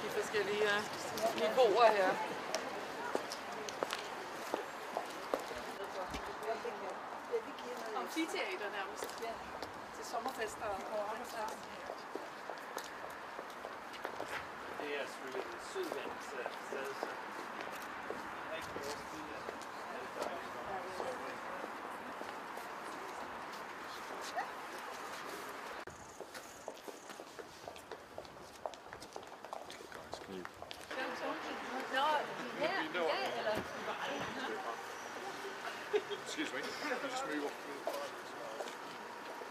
forskellige øh, niveauer her. Amfiteater nærmest. Til sommerfester og arbejdsplads. Nå, her, ja, eller? Excuse me. Can you just move off?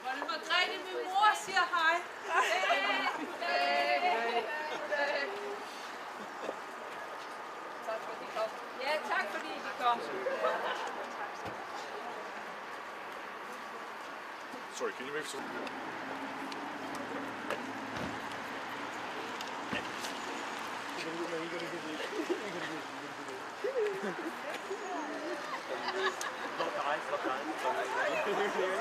Var det Margrethe, min mor siger hej? Tak fordi I kom. Ja, tak fordi I kom. Sorry, can you move some? Locker eins, locker eins.